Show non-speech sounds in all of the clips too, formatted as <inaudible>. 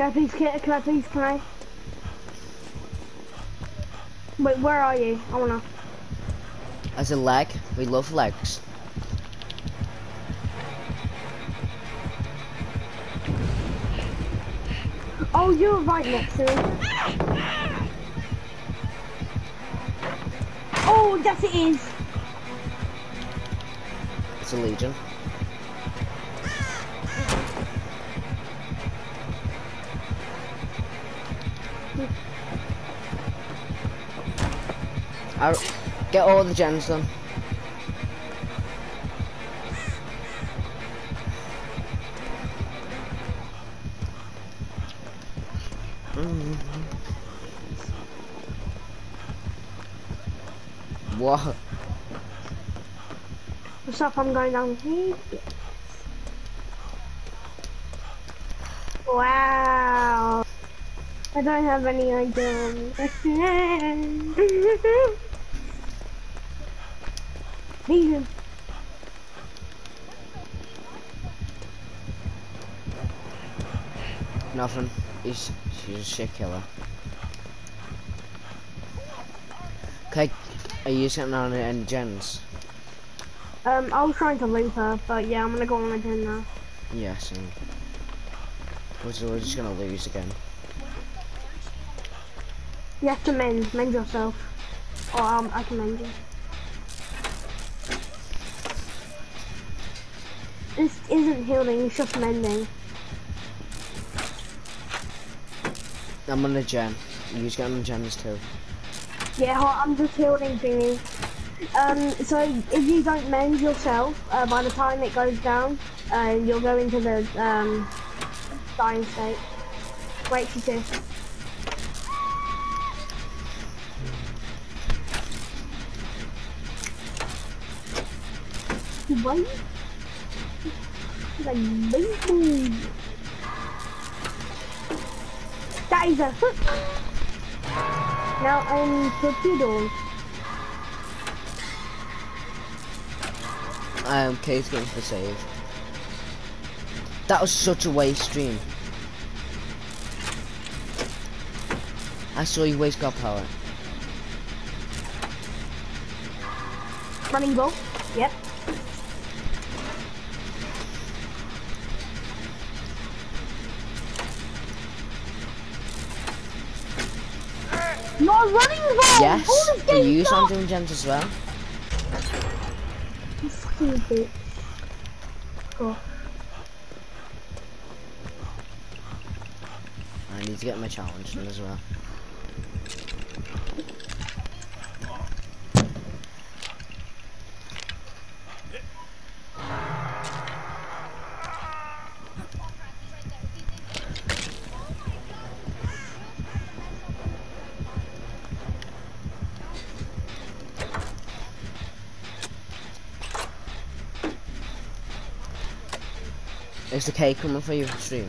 Can I please, can, can I please, can I? Wait, where are you? I wanna. As a leg, we love legs. Oh, you're right next to me. Oh, yes it is. It's a legion. I get all the gens done. Mm. What? What's up? I'm going down here. Wow. I don't have any <laughs> <laughs> Legion. Nothing. He's she's a shit killer. Okay, are you sitting on any gens? Um, I was trying to loot her, but yeah, I'm gonna go on again now. Yes, and we're, we're just gonna lose again. You have to mend, mend yourself. Or um, I can mend you. This isn't healing, it's just mending. I'm on a gen. You get on gens too. Yeah, I'm just healing thingy. Um, so if you don't mend yourself, uh, by the time it goes down, uh, you'll go into the um, dying state. Wait, for too. Wait. Like, wait. That is a hook. Now I'm torpedoes. Um, Kate's going for save. That was such a waste stream. I saw you waste god power. Running goal. Yep. You're running goal! Yes, you use on doing gens as well? You fucking bitch. Go. I need to get my challenge done as well. Is the K coming for your stream?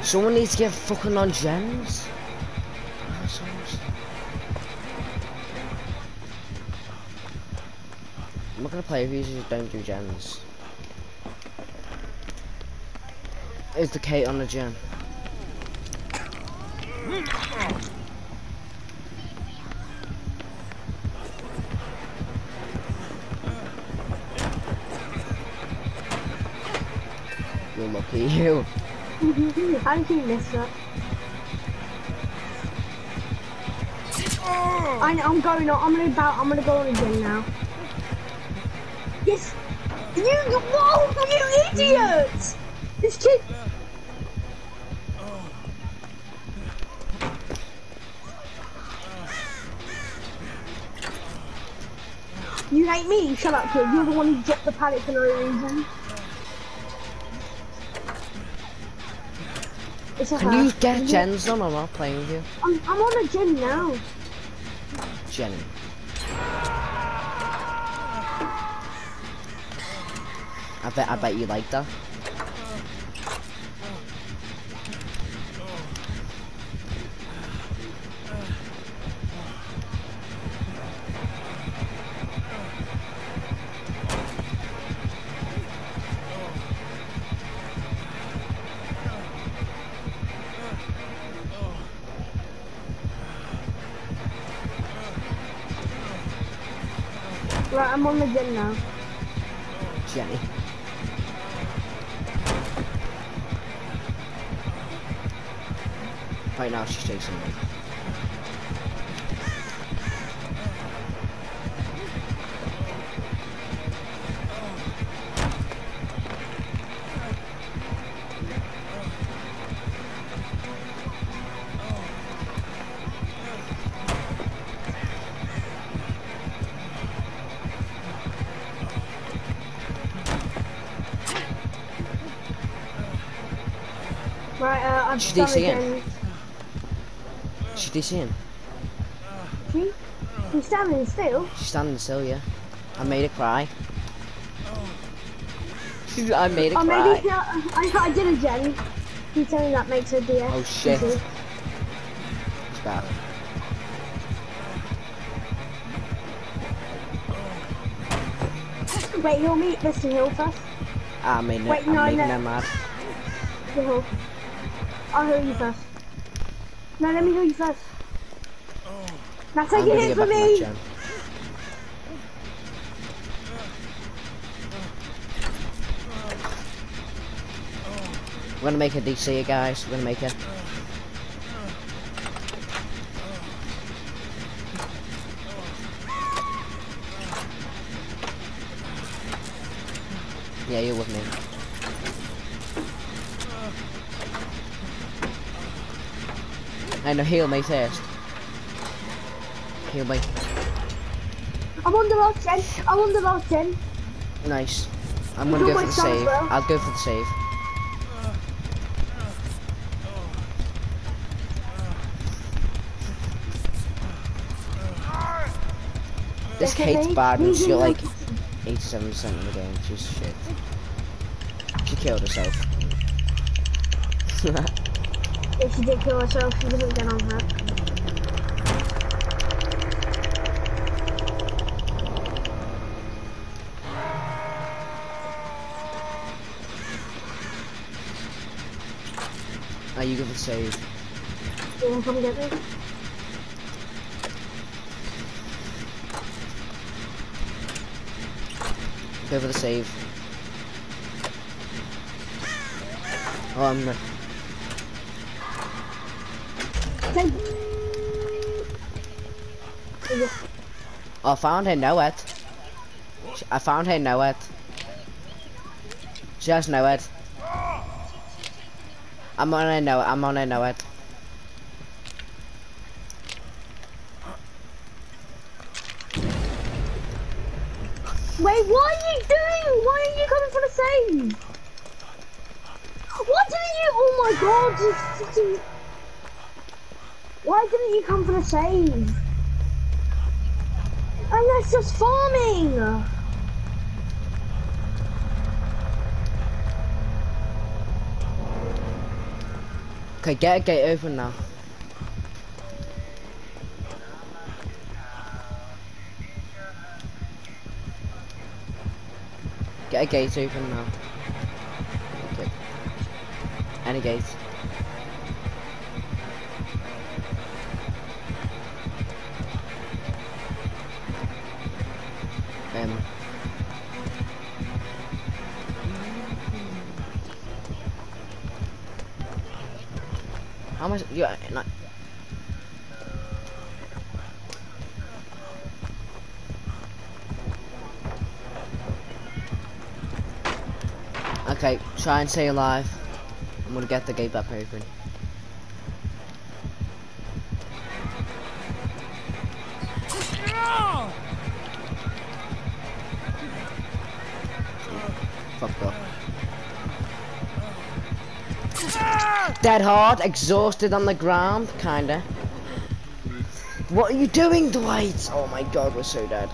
Someone needs to get fucking on gens. I'm not gonna play if you don't do gens. Is the Kate on the gen? You. How did you miss that? I, I'm going on. I'm gonna about. I'm gonna go on again now. Yes. You. you- Whoa! You idiot! This kid. You hate me? Shut up, kid. You're the one who dropped the pallet for no reason. It's a Can her. you get gens done? I'm not playing with you. I'm, I'm on a gym now. Jenny. I bet I bet you like that. I'm on the gym now. Jenny. Right now she's chasing me. I've She's again. She's DCing. She? She's standing still. She's standing still, yeah. I made her cry. I made her Oh, cry. maybe uh, I, I did a gen. He's telling that makes her DS. Oh, shit. It's bad. Wait, you'll meet Mr. Hill first. Ah, I'm making, Wait, I'm no, making no. her mad. I'll heal you first. No, let me heal you first. Now I'm take a hit for back on my me. We're gonna make a DC guys. We're gonna make it. Yeah, you're with me. I know, heal me first. Heal me. I'm on the last gen. I'm on the last gen. Nice. I'm gonna go for the save. I'll go for the save. This Kate's bad and she's got like 87% of the game. She's shit. She killed herself. <laughs> If she did kill herself, she wouldn't get on her. Are you gonna save? You wanna come get me? Go for the save. Oh, I'm not. Take. There you go. Oh, Oh, I found her nowhere. I found her nowhere. She has nowhere. I'm on her no. I'm on her nowhere. Wait, what are you doing? Why are you coming for the save? What are you? Oh my god! you fucking- Why didn't you come for the save? And that's just farming. Okay, get a gate open now. Get a gate open now. Okay. Any gate. How much? You not. Okay, try and stay alive. I'm gonna get the gate back open. Fucked up. Dead hard, exhausted on the ground, kinda. What are you doing, Dwight? Oh my god, we're so dead.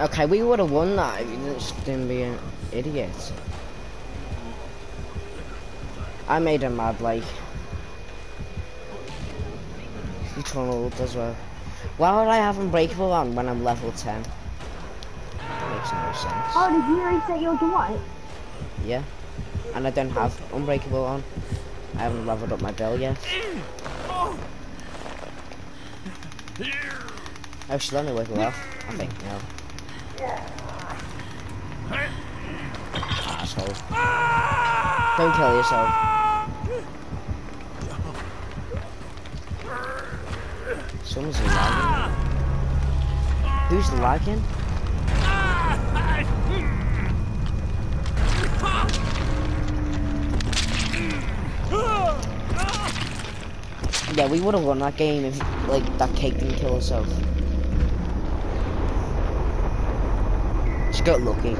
Okay, we would have won that if you didn't, didn't be an idiot. I made him mad, like. He tunneled as well. Why would I have unbreakable on when I'm level 10? That Makes no sense. Oh, did you reset your Dwight? Yeah. And I don't have Unbreakable on. I haven't leveled up my bill yet. Oh, she's only waking up. I think no. Asshole. Don't kill yourself. Someone's lagging. Who's lagging? Yeah, we would have won that game if, like, that Kate didn't kill herself. She got lucky.